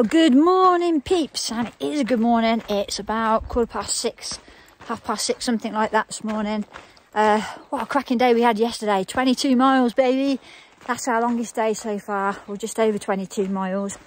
Well, good morning, peeps, and it is a good morning. It's about quarter past six, half past six, something like that this morning. Uh, what a cracking day we had yesterday 22 miles, baby. That's our longest day so far, or just over 22 miles.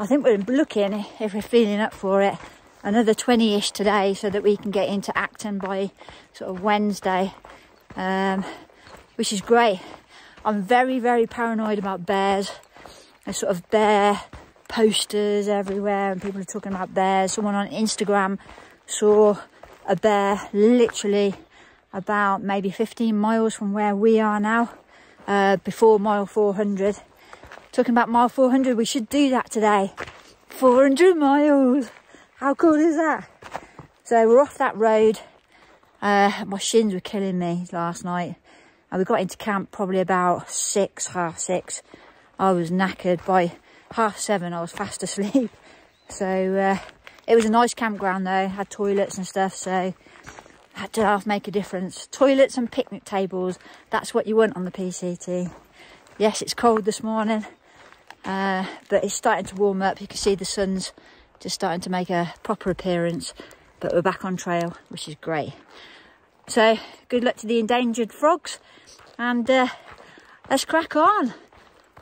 I think we're looking, if we're feeling up for it, another 20 ish today so that we can get into Acton by sort of Wednesday, um, which is great. I'm very, very paranoid about bears. There's sort of bear posters everywhere and people are talking about bears. Someone on Instagram saw a bear literally about maybe 15 miles from where we are now, uh, before mile 400. Talking about mile 400, we should do that today. 400 miles. How cool is that? So we're off that road. Uh, my shins were killing me last night. And we got into camp probably about six, half six. I was knackered by half seven, I was fast asleep. So uh, it was a nice campground though, had toilets and stuff, so had to half make a difference. Toilets and picnic tables, that's what you want on the PCT. Yes, it's cold this morning, uh, but it's starting to warm up. You can see the sun's just starting to make a proper appearance, but we're back on trail, which is great. So good luck to the endangered frogs and uh, let's crack on.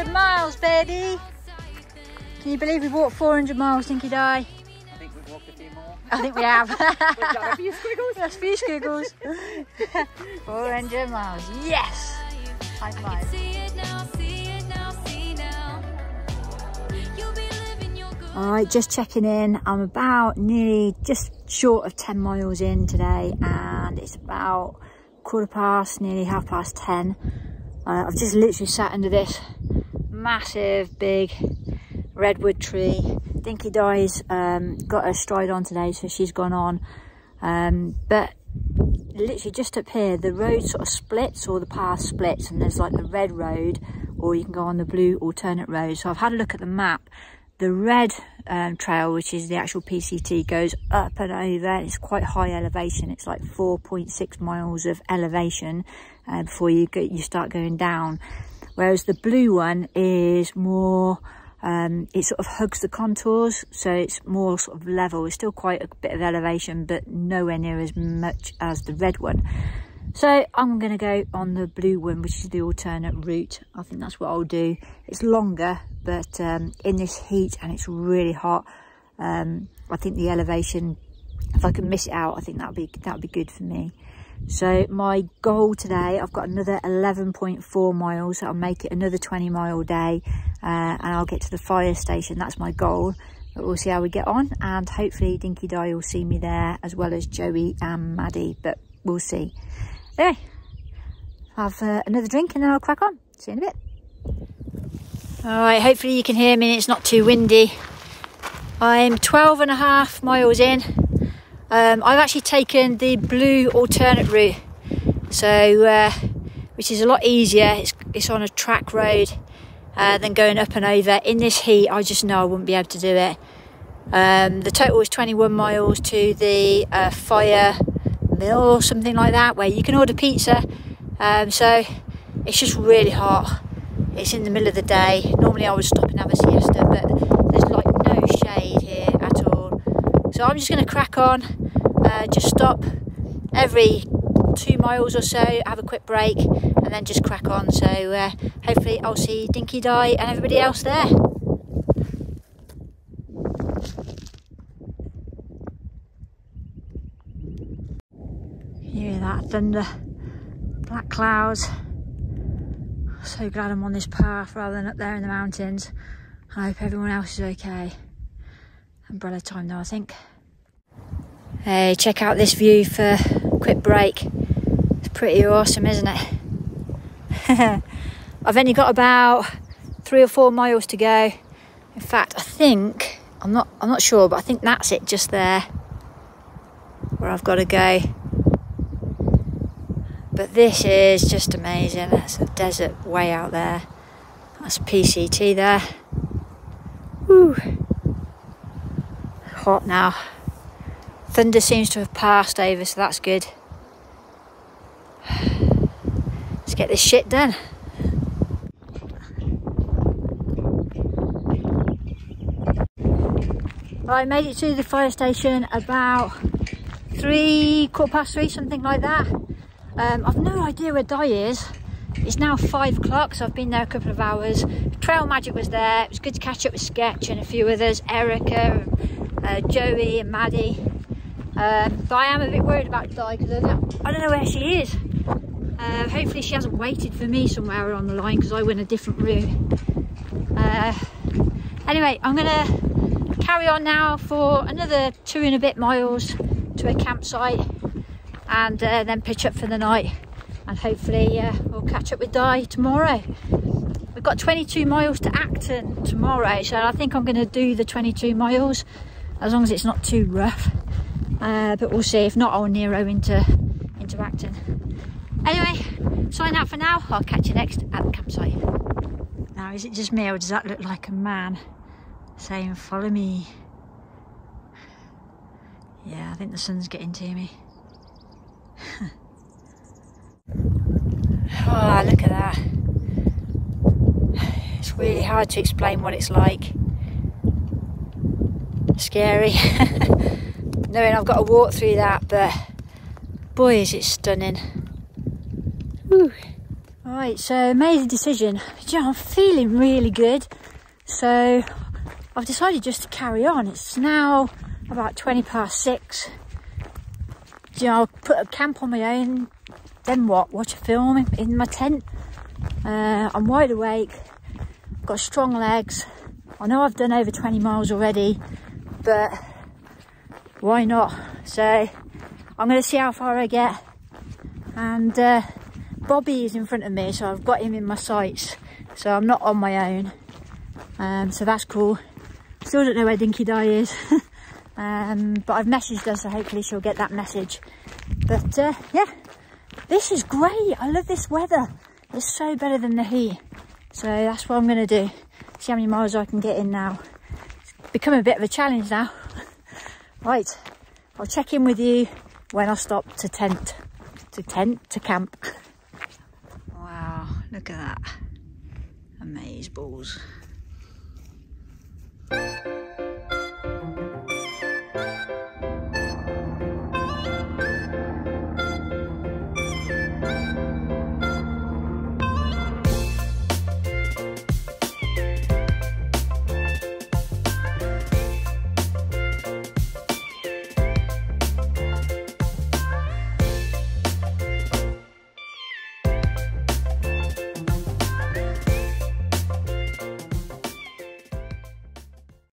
400 miles, baby. Can you believe we walked 400 miles, Dinky Di? I think we've walked a few more. I think we have. We've done a few squiggles. Yes, few squiggles. 400 miles, yes. High five. See it now, see it now, see now. You'll be living your good All right, just checking in. I'm about nearly just short of 10 miles in today, and it's about quarter past, nearly half past 10. Uh, I've just literally sat under this massive, big redwood tree. Dinky Di's um, got her stride on today, so she's gone on. Um, but literally just up here, the road sort of splits, or the path splits, and there's like the red road, or you can go on the blue alternate road. So I've had a look at the map. The red um, trail, which is the actual PCT, goes up and over. and It's quite high elevation. It's like 4.6 miles of elevation uh, before you go, you start going down. Whereas the blue one is more, um, it sort of hugs the contours, so it's more sort of level. It's still quite a bit of elevation, but nowhere near as much as the red one. So I'm going to go on the blue one, which is the alternate route. I think that's what I'll do. It's longer, but um, in this heat and it's really hot, um, I think the elevation, if I can miss it out, I think that'll be that'll be good for me. So my goal today, I've got another 11.4 miles. I'll make it another 20 mile day, uh, and I'll get to the fire station. That's my goal. But we'll see how we get on, and hopefully Dinky Di will see me there as well as Joey and Maddie. But we'll see. Anyway, have uh, another drink and then I'll crack on. See you in a bit. All right, hopefully you can hear me. It's not too windy. I'm 12 and a half miles in. Um, I've actually taken the blue alternate route, so uh, which is a lot easier. It's it's on a track road uh, than going up and over. In this heat, I just know I wouldn't be able to do it. Um, the total is 21 miles to the uh, fire mill or something like that, where you can order pizza. Um, so it's just really hot. It's in the middle of the day. Normally I would stop and have a siesta, but there's like no shade. So I'm just going to crack on. Uh, just stop every two miles or so, have a quick break, and then just crack on. So uh, hopefully I'll see Dinky Di and everybody else there. Hear that thunder, black clouds. So glad I'm on this path rather than up there in the mountains. I hope everyone else is okay. Umbrella time though, I think. Hey, check out this view for a quick break. It's pretty awesome, isn't it? I've only got about three or four miles to go. In fact, I think, I'm not, I'm not sure, but I think that's it just there where I've got to go. But this is just amazing. That's a desert way out there. That's PCT there. Woo. Hot now. Thunder seems to have passed over, so that's good. Let's get this shit done. I made it to the fire station about three, quarter past three, something like that. Um, I've no idea where Di is. It's now five o'clock, so I've been there a couple of hours. Trail Magic was there. It was good to catch up with Sketch and a few others, Erica, uh, Joey and Maddie. Um, but I am a bit worried about Di because I, I don't know where she is. Uh, hopefully she hasn't waited for me somewhere on the line because I went a different route. Uh, anyway, I'm gonna carry on now for another two and a bit miles to a campsite and uh, then pitch up for the night and hopefully uh, we'll catch up with Di tomorrow. We've got 22 miles to Acton tomorrow so I think I'm going to do the 22 miles as long as it's not too rough uh, but we'll see if not I'll Nero into, into Acton. Anyway, sign out for now. I'll catch you next at the campsite. Now is it just me or does that look like a man saying follow me? Yeah, I think the sun's getting to me. oh, look at that. It's really hard to explain what it's like. Scary. Knowing I've got to walk through that, but boy is it stunning. Whew. Right, so made a decision. You know, I'm feeling really good. So I've decided just to carry on. It's now about 20 past six. You know, I'll put a camp on my own, then what? Watch a film in my tent. Uh, I'm wide awake, got strong legs. I know I've done over 20 miles already, but why not? So I'm going to see how far I get. And uh, Bobby is in front of me, so I've got him in my sights. So I'm not on my own. Um, so that's cool. Still don't know where Dinky Di is. um, but I've messaged her, so hopefully she'll get that message. But uh, yeah, this is great. I love this weather. It's so better than the heat. So that's what I'm going to do. See how many miles I can get in now. Become a bit of a challenge now. right, I'll check in with you when I stop to tent. To tent, to camp. wow, look at that. Amaze balls.